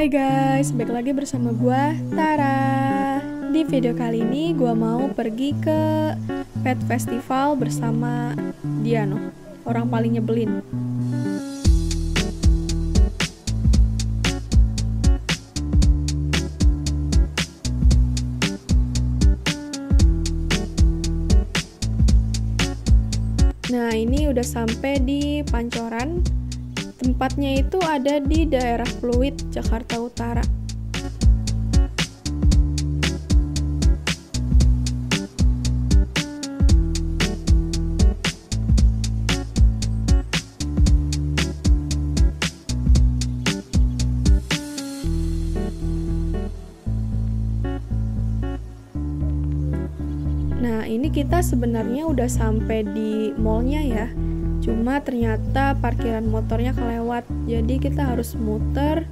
Hai guys, balik lagi bersama gue Tara. Di video kali ini gue mau pergi ke Pet Festival bersama Diano Orang paling nyebelin. Nah ini udah sampai di Pancoran Tempatnya itu ada di daerah Pluit, Jakarta Utara. Nah, ini kita sebenarnya udah sampai di mallnya ya. Cuma ternyata parkiran motornya kelewat, jadi kita harus muter.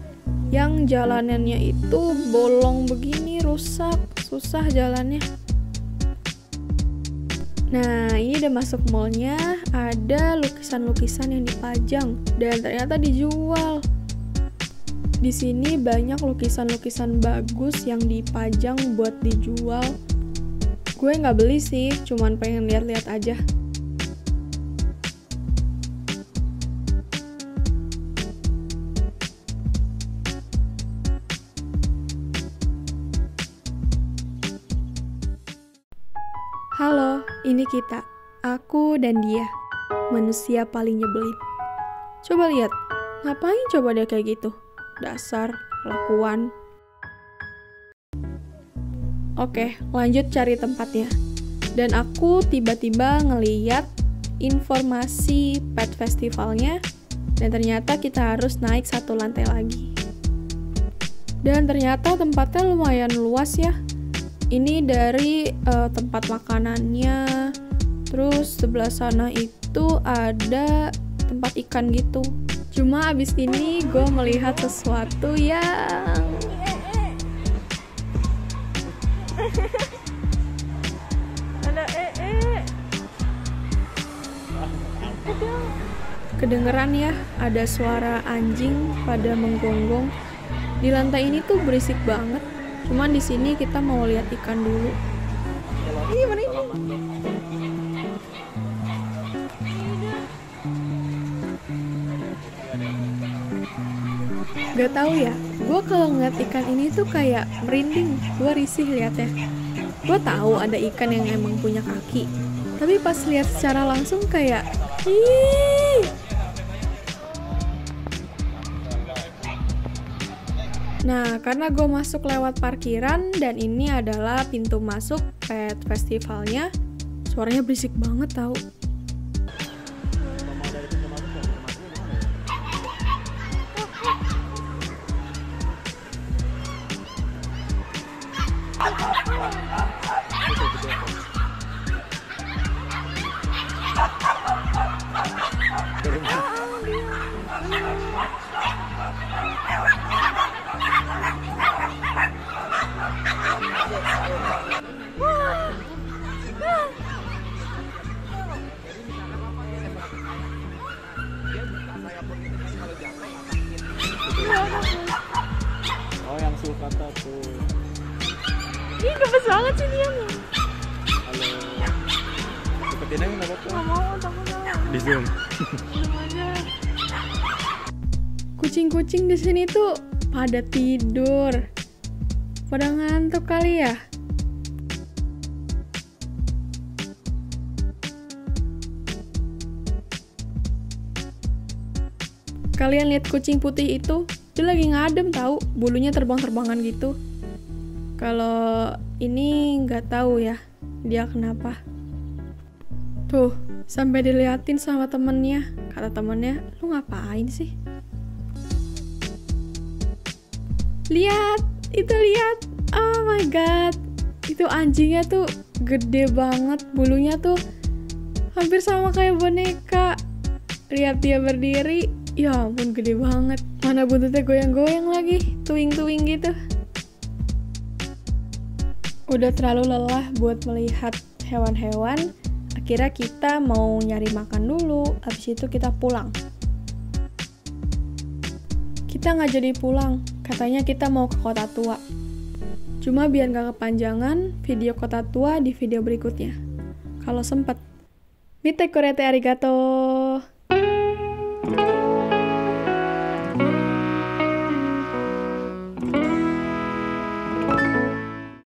Yang jalanannya itu bolong begini, rusak, susah jalannya. Nah, ini udah masuk mallnya, ada lukisan-lukisan yang dipajang dan ternyata dijual. Di sini banyak lukisan-lukisan bagus yang dipajang buat dijual. Gue nggak beli sih, cuman pengen lihat-lihat aja. Ini kita. Aku dan dia. Manusia paling nyebelin. Coba lihat, ngapain coba dia kayak gitu? Dasar, kelakuan. Oke, lanjut cari tempatnya. Dan aku tiba-tiba ngeliat informasi pet festivalnya dan ternyata kita harus naik satu lantai lagi. Dan ternyata tempatnya lumayan luas ya, ini dari uh, tempat makanannya. Terus sebelah sana itu ada tempat ikan gitu. Cuma abis ini gue melihat sesuatu yang ada ee kedengeran ya ada suara anjing pada menggonggong. Di lantai ini tuh berisik banget Cuman di sini kita mau lihat ikan dulu. Ih, mana ini? Gak tau ya, gue kalau ngeliat ikan ini tuh kayak merinding, gue risih liatnya. Gue tahu ada ikan yang emang punya kaki, tapi pas lihat secara langsung kayak, ih, Nah, karena gue masuk lewat parkiran dan ini adalah pintu masuk pet festivalnya, suaranya berisik banget tau. Sulcata tuh. Ih, gemes banget sih dia. Halo. Deketin aja nggak apa Gak mau, takut. Di zoom. Belum aja. Kucing-kucing di sini tuh pada tidur. Pada ngantuk kali ya? Kalian lihat kucing putih itu? Dia lagi ngadem tahu, bulunya terbang-terbangan gitu. Kalau ini nggak tahu ya, dia kenapa. Tuh, sampai diliatin sama temennya. Kata temennya, lu ngapain sih? Lihat, itu lihat. Oh my god. Itu anjingnya tuh gede banget, bulunya tuh hampir sama kayak boneka. Lihat dia berdiri, ya ampun gede banget. Mana buntutnya goyang-goyang lagi, tuing-tuing gitu. Udah terlalu lelah buat melihat hewan-hewan, akhirnya kita mau nyari makan dulu, habis itu kita pulang. Kita nggak jadi pulang, katanya kita mau ke kota tua. Cuma biar nggak kepanjangan, video kota tua di video berikutnya. Kalau sempet. Mite kurete arigato.